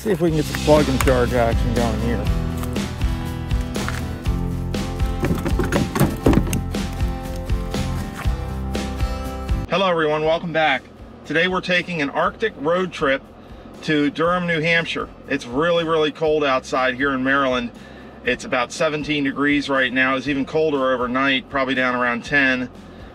see if we can get the plug and charge action going here. Hello everyone, welcome back. Today we're taking an Arctic road trip to Durham, New Hampshire. It's really, really cold outside here in Maryland. It's about 17 degrees right now. It's even colder overnight, probably down around 10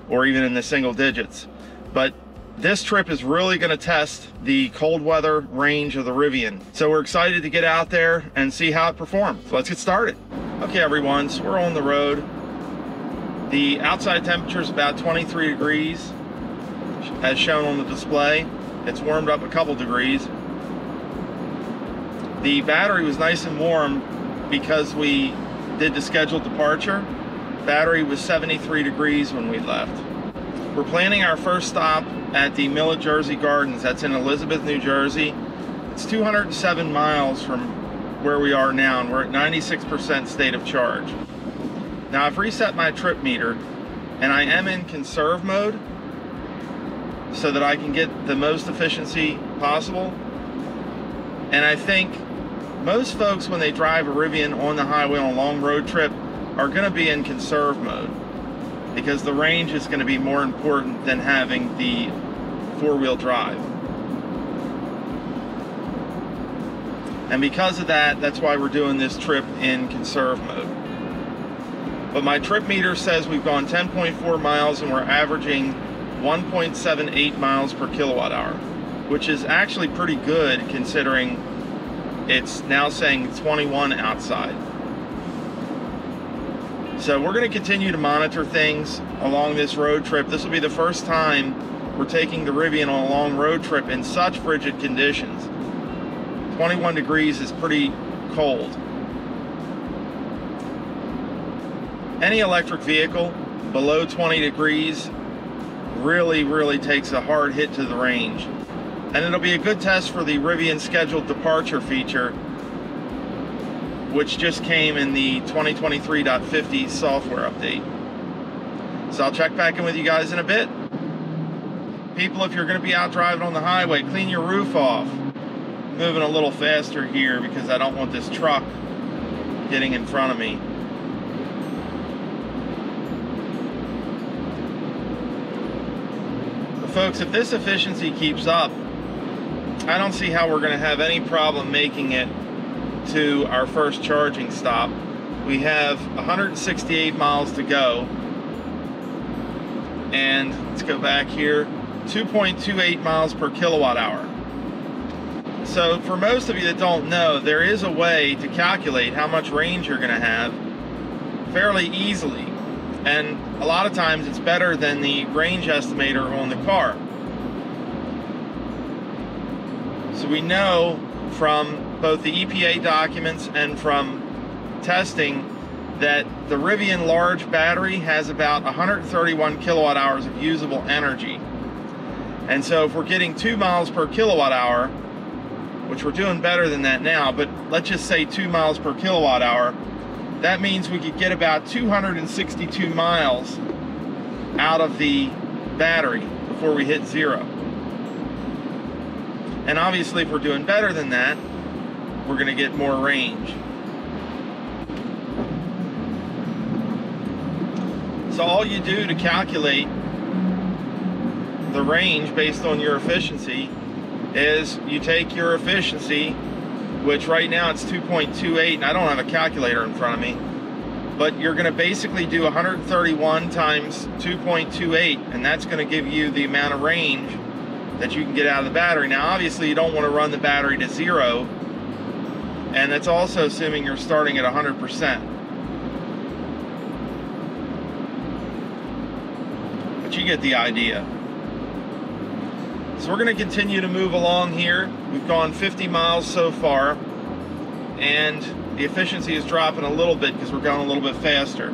or even in the single digits. But this trip is really going to test the cold weather range of the Rivian. So we're excited to get out there and see how it performs. So let's get started. Okay, everyone, so we're on the road. The outside temperature is about 23 degrees as shown on the display. It's warmed up a couple degrees. The battery was nice and warm because we did the scheduled departure. Battery was 73 degrees when we left. We're planning our first stop at the Mills at Jersey Gardens. That's in Elizabeth, New Jersey. It's 207 miles from where we are now, and we're at 96% state of charge. Now I've reset my trip meter, and I am in conserve mode, so that I can get the most efficiency possible. And I think most folks, when they drive a Rivian on the highway on a long road trip, are going to be in conserve mode because the range is going to be more important than having the four-wheel drive. And because of that, that's why we're doing this trip in conserve mode. But my trip meter says we've gone 10.4 miles and we're averaging 1.78 miles per kilowatt hour, which is actually pretty good considering it's now saying 21 outside. So we're going to continue to monitor things along this road trip. This will be the first time we're taking the Rivian on a long road trip in such frigid conditions. 21 degrees is pretty cold. Any electric vehicle below 20 degrees really, really takes a hard hit to the range. And it'll be a good test for the Rivian scheduled departure feature, which just came in the 2023.50 software update. So I'll check back in with you guys in a bit. People, if you're going to be out driving on the highway, clean your roof off. Moving a little faster here because I don't want this truck getting in front of me. folks, if this efficiency keeps up, I don't see how we're going to have any problem making it to our first charging stop. We have 168 miles to go. And let's go back here, 2.28 miles per kilowatt hour. So for most of you that don't know, there is a way to calculate how much range you're going to have fairly easily and a lot of times it's better than the range estimator on the car. So we know from both the EPA documents and from testing that the Rivian large battery has about 131 kilowatt hours of usable energy. And so if we're getting two miles per kilowatt hour, which we're doing better than that now, but let's just say two miles per kilowatt hour, that means we could get about 262 miles out of the battery before we hit zero. And obviously if we're doing better than that, we're going to get more range. So all you do to calculate the range based on your efficiency is you take your efficiency which right now it's 2.28 and I don't have a calculator in front of me but you're going to basically do 131 times 2.28 and that's going to give you the amount of range that you can get out of the battery now obviously you don't want to run the battery to zero and that's also assuming you're starting at 100% but you get the idea so we're going to continue to move along here. We've gone 50 miles so far, and the efficiency is dropping a little bit because we're going a little bit faster.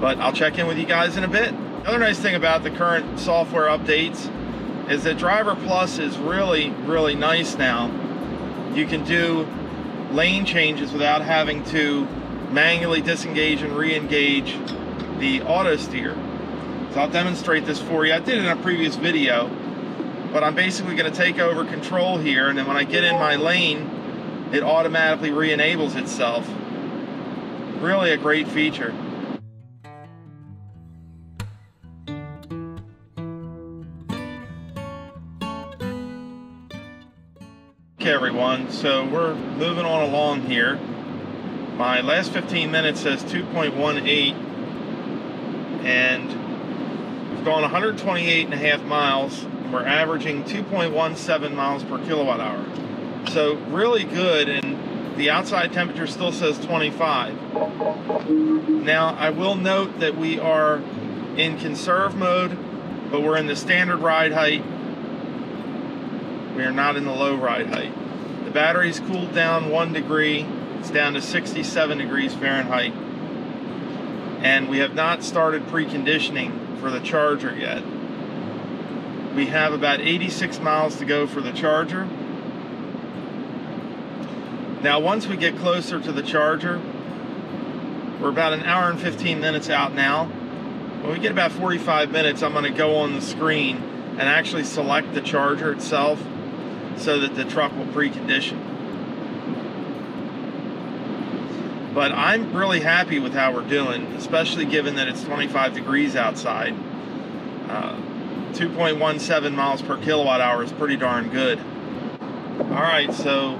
But I'll check in with you guys in a bit. Another nice thing about the current software updates is that Driver Plus is really, really nice now. You can do lane changes without having to manually disengage and re-engage the auto steer. So I'll demonstrate this for you. I did it in a previous video, but I'm basically going to take over control here, and then when I get in my lane, it automatically re-enables itself. Really a great feature. Everyone, so we're moving on along here. My last 15 minutes says 2.18 and we've gone 128 and a half miles and we're averaging 2.17 miles per kilowatt hour. So really good and the outside temperature still says 25. Now I will note that we are in conserve mode but we're in the standard ride height we are not in the low ride height. Battery's cooled down one degree. It's down to 67 degrees Fahrenheit. And we have not started preconditioning for the charger yet. We have about 86 miles to go for the charger. Now, once we get closer to the charger, we're about an hour and 15 minutes out now. When we get about 45 minutes, I'm going to go on the screen and actually select the charger itself so that the truck will precondition. But I'm really happy with how we're doing, especially given that it's 25 degrees outside. Uh, 2.17 miles per kilowatt hour is pretty darn good. All right, so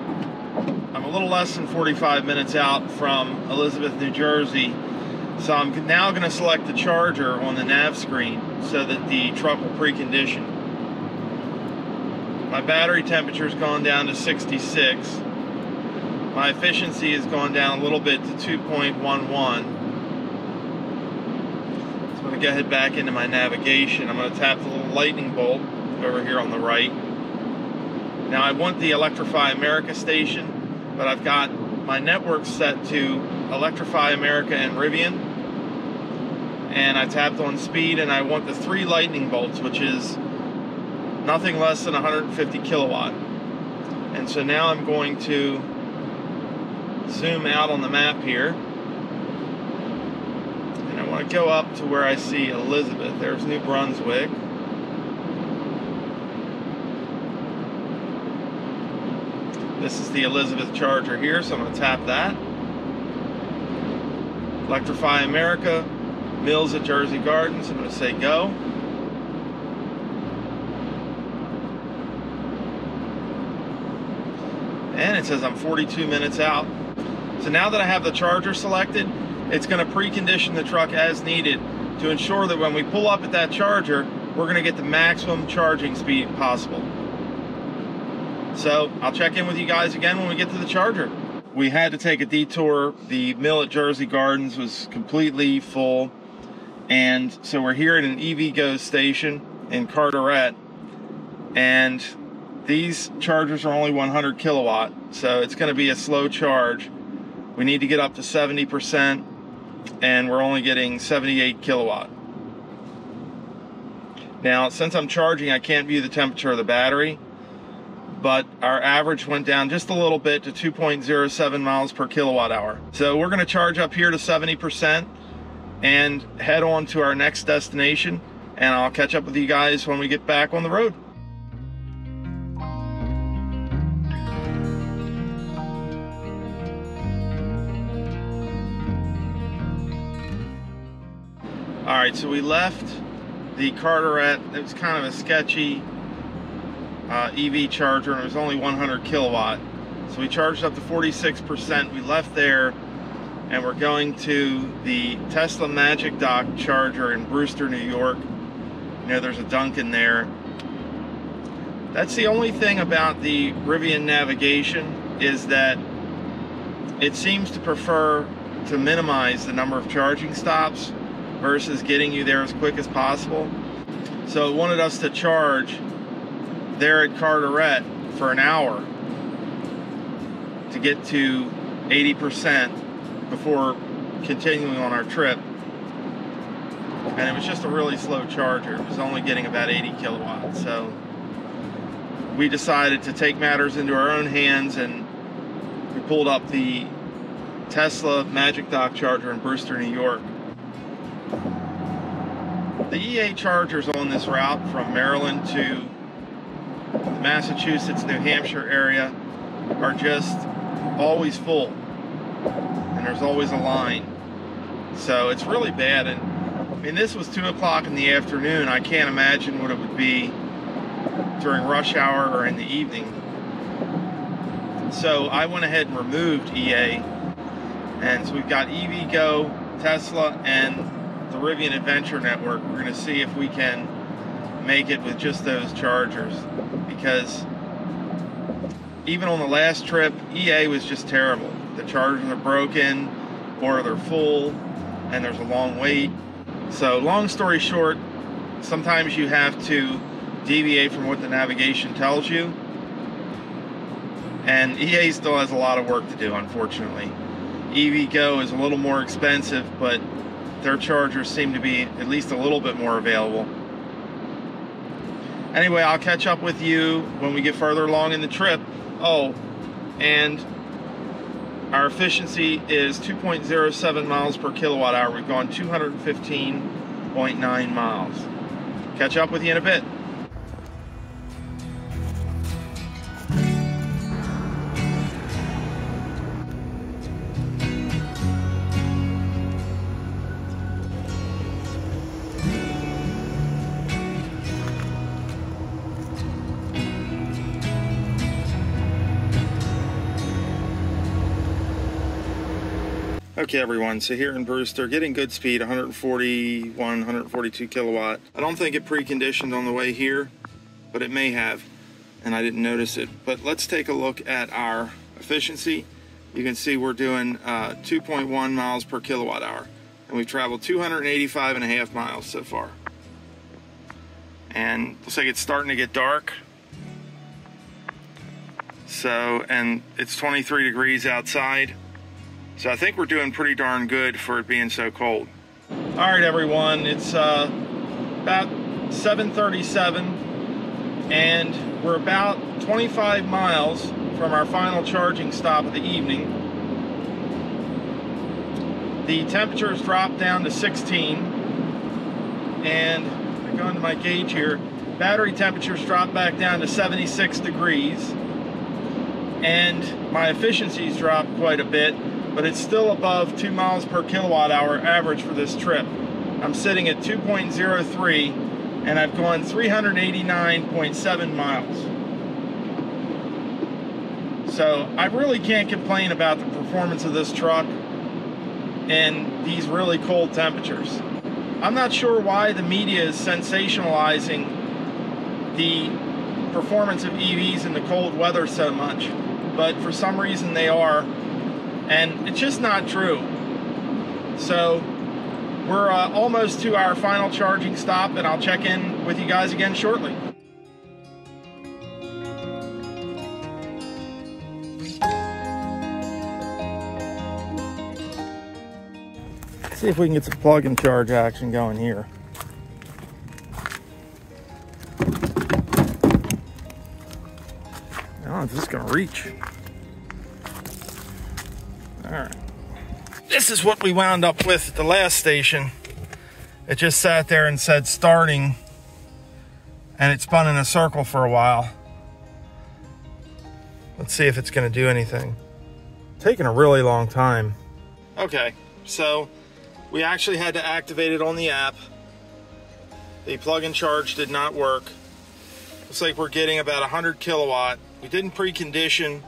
I'm a little less than 45 minutes out from Elizabeth, New Jersey. So I'm now going to select the charger on the nav screen so that the truck will precondition. My battery temperature's gone down to 66. My efficiency has gone down a little bit to 2.11. So I'm going to go ahead back into my navigation. I'm going to tap the little lightning bolt over here on the right. Now I want the Electrify America station, but I've got my network set to Electrify America and Rivian. And I tapped on speed and I want the three lightning bolts, which is nothing less than 150 kilowatt. And so now I'm going to zoom out on the map here. And I want to go up to where I see Elizabeth. There's New Brunswick. This is the Elizabeth charger here, so I'm going to tap that. Electrify America, Mills at Jersey Gardens. I'm going to say go. And it says I'm 42 minutes out. So now that I have the charger selected, it's going to precondition the truck as needed to ensure that when we pull up at that charger, we're going to get the maximum charging speed possible. So I'll check in with you guys again when we get to the charger. We had to take a detour. The mill at Jersey Gardens was completely full. And so we're here at an EVgo station in Carteret. And these chargers are only 100 kilowatt, so it's going to be a slow charge. We need to get up to 70%, and we're only getting 78 kilowatt. Now, since I'm charging, I can't view the temperature of the battery, but our average went down just a little bit to 2.07 miles per kilowatt hour. So we're going to charge up here to 70% and head on to our next destination, and I'll catch up with you guys when we get back on the road. All right, so we left the Carteret. It was kind of a sketchy uh, EV charger, and it was only 100 kilowatt. So we charged up to 46%. We left there, and we're going to the Tesla Magic Dock charger in Brewster, New York. You know, there's a Dunkin' there. That's the only thing about the Rivian navigation is that it seems to prefer to minimize the number of charging stops versus getting you there as quick as possible. So it wanted us to charge there at Carteret for an hour to get to 80% before continuing on our trip. And it was just a really slow charger. It was only getting about 80 kilowatts. So we decided to take matters into our own hands and we pulled up the Tesla Magic Dock charger in Brewster, New York. The EA chargers on this route from Maryland to the Massachusetts, New Hampshire area are just always full. And there's always a line. So it's really bad. And I mean, this was 2 o'clock in the afternoon. I can't imagine what it would be during rush hour or in the evening. So I went ahead and removed EA. And so we've got EVgo, Tesla, and Rivian Adventure Network. We're going to see if we can make it with just those chargers because even on the last trip, EA was just terrible. The chargers are broken or they're full and there's a long wait. So long story short, sometimes you have to deviate from what the navigation tells you. And EA still has a lot of work to do, unfortunately. EVgo is a little more expensive, but their chargers seem to be at least a little bit more available. Anyway, I'll catch up with you when we get further along in the trip. Oh, and our efficiency is 2.07 miles per kilowatt hour. We've gone 215.9 miles. Catch up with you in a bit. Okay everyone, so here in Brewster, getting good speed, 141, 142 kilowatt. I don't think it preconditioned on the way here, but it may have, and I didn't notice it. But let's take a look at our efficiency. You can see we're doing uh, 2.1 miles per kilowatt hour, and we've traveled 285 and a half miles so far. And looks like it's starting to get dark. So, and it's 23 degrees outside. So I think we're doing pretty darn good for it being so cold. All right, everyone, it's uh, about 7.37 and we're about 25 miles from our final charging stop of the evening. The temperature has dropped down to 16 and I go into my gauge here. Battery temperatures dropped back down to 76 degrees and my efficiencies dropped quite a bit but it's still above 2 miles per kilowatt hour average for this trip. I'm sitting at 2.03 and I've gone 389.7 miles. So I really can't complain about the performance of this truck in these really cold temperatures. I'm not sure why the media is sensationalizing the performance of EVs in the cold weather so much, but for some reason they are and it's just not true. So we're uh, almost to our final charging stop, and I'll check in with you guys again shortly. see if we can get some plug and charge action going here. I don't know if this is to reach. Right. This is what we wound up with at the last station. It just sat there and said starting and it spun in a circle for a while. Let's see if it's going to do anything. Taking a really long time. Okay, so we actually had to activate it on the app. The plug and charge did not work. Looks like we're getting about 100 kilowatt. We didn't precondition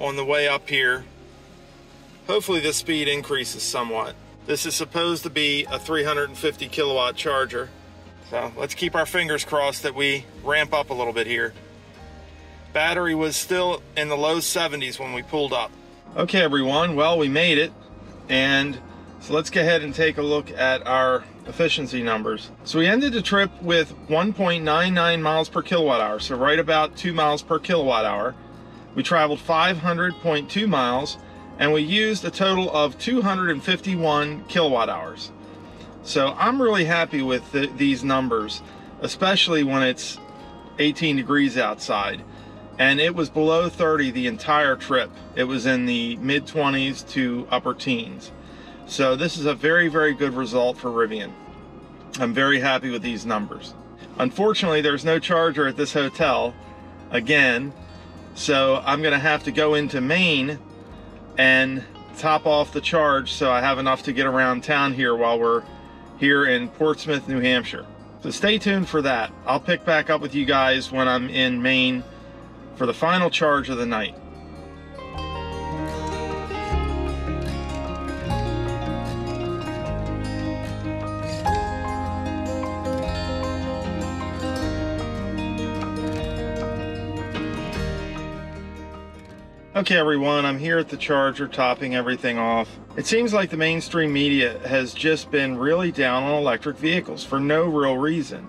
on the way up here. Hopefully the speed increases somewhat. This is supposed to be a 350 kilowatt charger. So let's keep our fingers crossed that we ramp up a little bit here. Battery was still in the low 70s when we pulled up. Okay everyone, well we made it. And so let's go ahead and take a look at our efficiency numbers. So we ended the trip with 1.99 miles per kilowatt hour, so right about 2 miles per kilowatt hour. We traveled 500.2 miles and we used a total of 251 kilowatt hours. So I'm really happy with the, these numbers, especially when it's 18 degrees outside. And it was below 30 the entire trip. It was in the mid 20s to upper teens. So this is a very, very good result for Rivian. I'm very happy with these numbers. Unfortunately, there's no charger at this hotel, again. So I'm gonna have to go into Maine and top off the charge so I have enough to get around town here while we're here in Portsmouth, New Hampshire. So stay tuned for that. I'll pick back up with you guys when I'm in Maine for the final charge of the night. Okay everyone, I'm here at the charger topping everything off. It seems like the mainstream media has just been really down on electric vehicles for no real reason.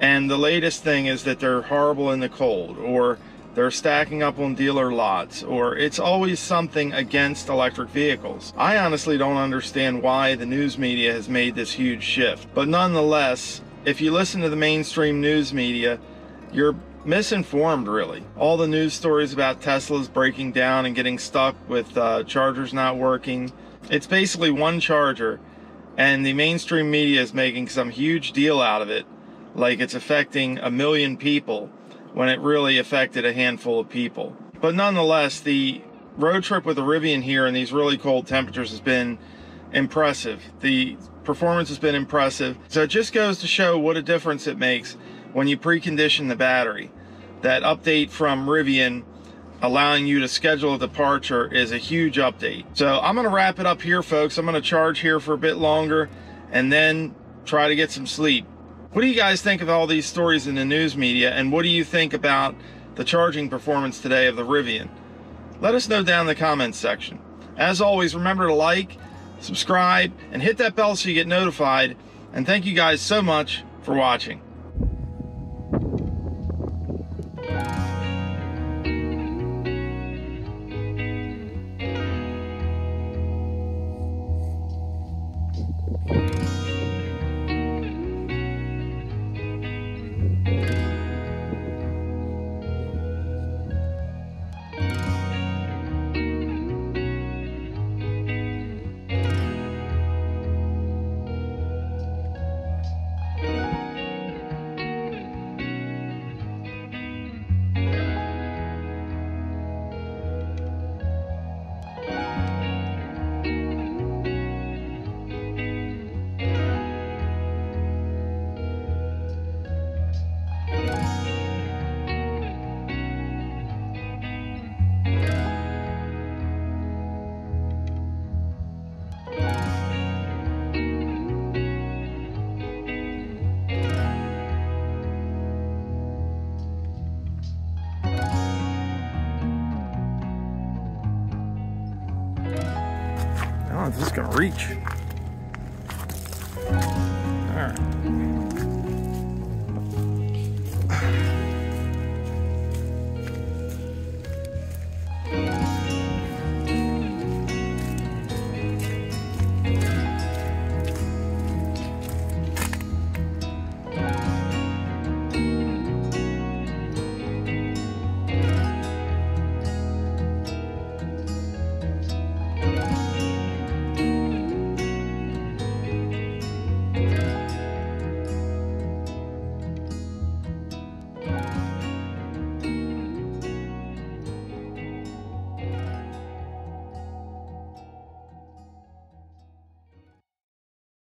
And the latest thing is that they're horrible in the cold, or they're stacking up on dealer lots, or it's always something against electric vehicles. I honestly don't understand why the news media has made this huge shift. But nonetheless, if you listen to the mainstream news media, you're misinformed really. All the news stories about Teslas breaking down and getting stuck with uh, chargers not working. It's basically one charger and the mainstream media is making some huge deal out of it like it's affecting a million people when it really affected a handful of people. But nonetheless, the road trip with the Rivian here in these really cold temperatures has been impressive. The performance has been impressive. So it just goes to show what a difference it makes when you precondition the battery. That update from Rivian allowing you to schedule a departure is a huge update. So I'm gonna wrap it up here, folks. I'm gonna charge here for a bit longer and then try to get some sleep. What do you guys think of all these stories in the news media and what do you think about the charging performance today of the Rivian? Let us know down in the comments section. As always, remember to like, subscribe, and hit that bell so you get notified. And thank you guys so much for watching. Reach.